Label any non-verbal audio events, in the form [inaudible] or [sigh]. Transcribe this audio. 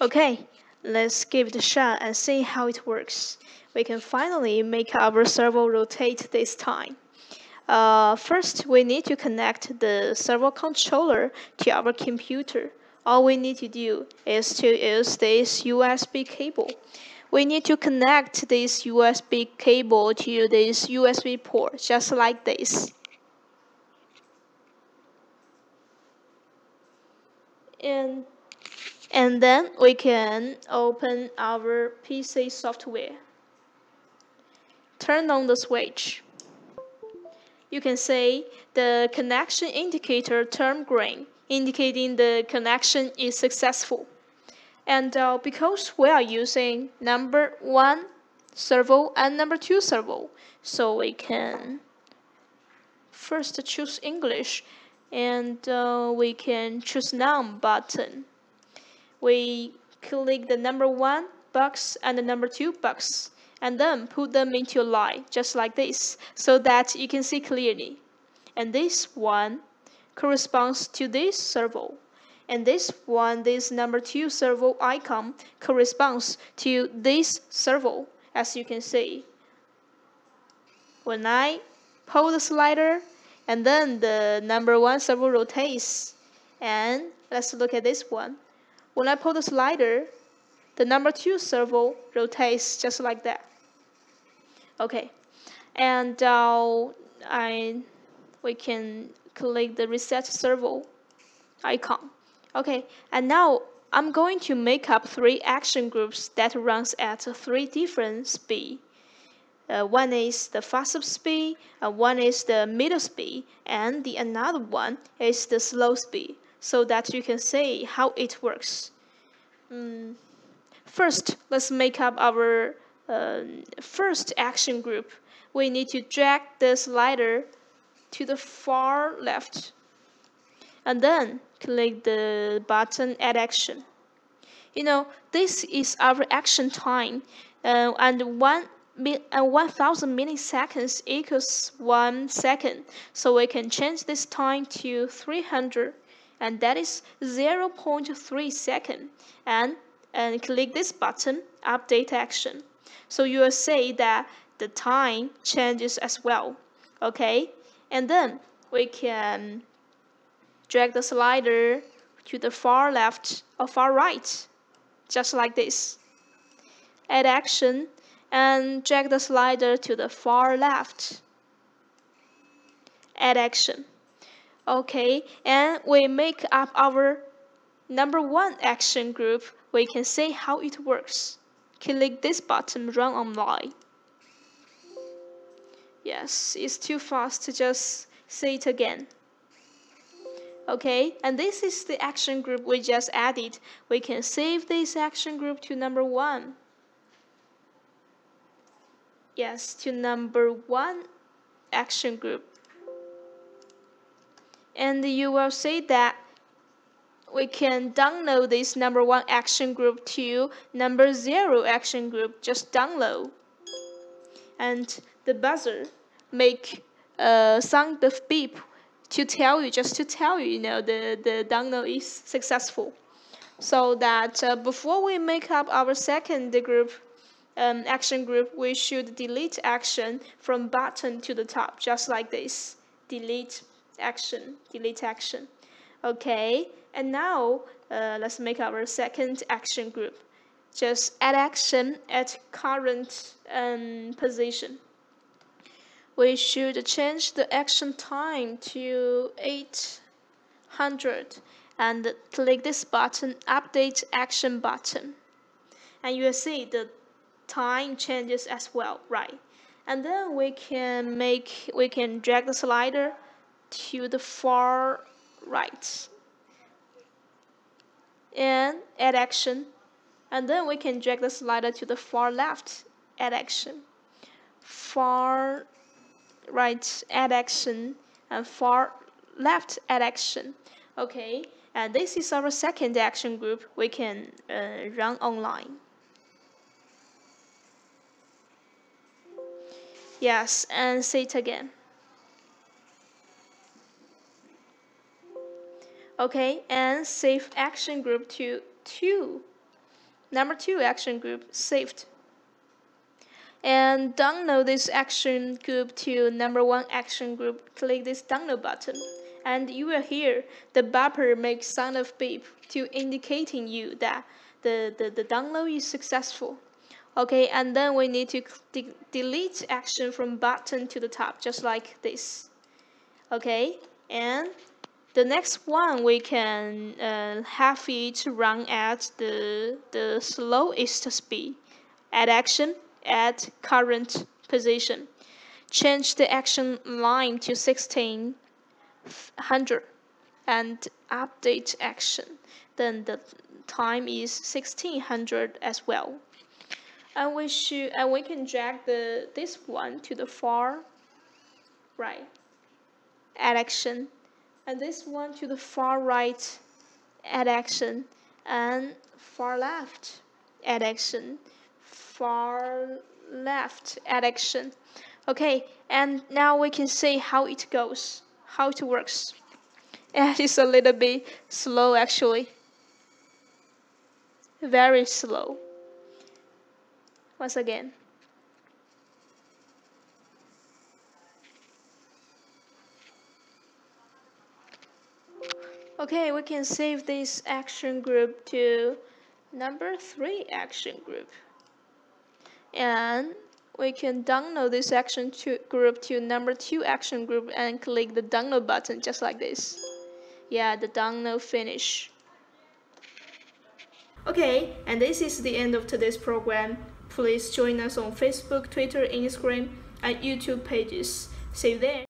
Okay, let's give it a shot and see how it works. We can finally make our servo rotate this time. Uh, first, we need to connect the servo controller to our computer. All we need to do is to use this USB cable. We need to connect this USB cable to this USB port, just like this. And, and then we can open our PC software. Turn on the switch you can see the connection indicator turned green, indicating the connection is successful. And uh, because we are using number one servo and number two servo, so we can first choose English and uh, we can choose none button. We click the number one box and the number two box and then put them into a line just like this so that you can see clearly. And this one corresponds to this servo. And this one, this number two servo icon corresponds to this servo as you can see. When I pull the slider and then the number one servo rotates and let's look at this one. When I pull the slider, the number two servo rotates just like that. Okay, and uh, I we can click the reset servo icon. Okay, and now I'm going to make up three action groups that runs at three different speed. Uh, one is the fast speed, uh, one is the middle speed, and the another one is the slow speed, so that you can see how it works. Mm. First, let's make up our uh, first action group, we need to drag the slider to the far left and then click the button add action. You know, this is our action time uh, and one uh, 1000 milliseconds equals 1 second. So we can change this time to 300 and that is 0.3 second and, and click this button update action. So you will see that the time changes as well. Okay, and then we can drag the slider to the far left or far right, just like this. Add action and drag the slider to the far left. Add action. Okay, and we make up our number one action group. We can see how it works click this button run online. Yes, it's too fast to just say it again. Okay, and this is the action group we just added. We can save this action group to number one. Yes, to number one action group. And you will see that we can download this number one action group to number zero action group. Just download. And the buzzer make a sound of beep to tell you, just to tell you, you know, the, the download is successful. So that uh, before we make up our second group, um, action group, we should delete action from bottom to the top, just like this. Delete action, delete action. Okay, and now uh, let's make our second action group. Just add action at current um, position. We should change the action time to 800 and click this button, update action button. And you will see the time changes as well, right? And then we can make, we can drag the slider to the far right. And add action. And then we can drag the slider to the far left. Add action. Far right add action. And far left add action. Okay. And this is our second action group. We can uh, run online. Yes. And say it again okay and save action group to 2 number two action group saved. And download this action group to number one action group. Click this download button. And you will hear the buzzer make sound of beep to indicating you that the, the, the download is successful. Okay and then we need to de delete action from button to the top just like this. Okay and the next one we can uh, have it run at the the slowest speed. Add action at current position. Change the action line to 1600 and update action. Then the time is 1600 as well. And we should and we can drag the this one to the far right. Add action and this one to the far right add action. And far left add action. Far left add action. Okay and now we can see how it goes how it works. [laughs] It is a little bit slow actually. Very slow. Once again. Okay, we can save this action group to number three action group. And we can download this action to group to number two action group and click the download button just like this. Yeah, the download finish. Okay, and this is the end of today's program. Please join us on Facebook, Twitter, Instagram, and YouTube pages. See you there.